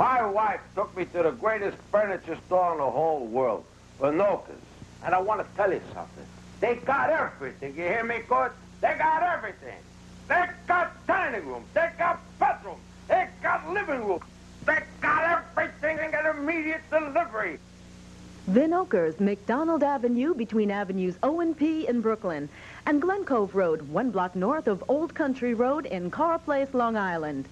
My wife took me to the greatest furniture store in the whole world, Vinocur's. And I want to tell you something. They got everything. You hear me, good? They got everything. They got dining rooms. They got bedrooms. They got living rooms. They got everything and got immediate delivery. Vinocur's, McDonald Avenue between Avenues O and P in Brooklyn, and Glen Cove Road, one block north of Old Country Road in Carle Place, Long Island.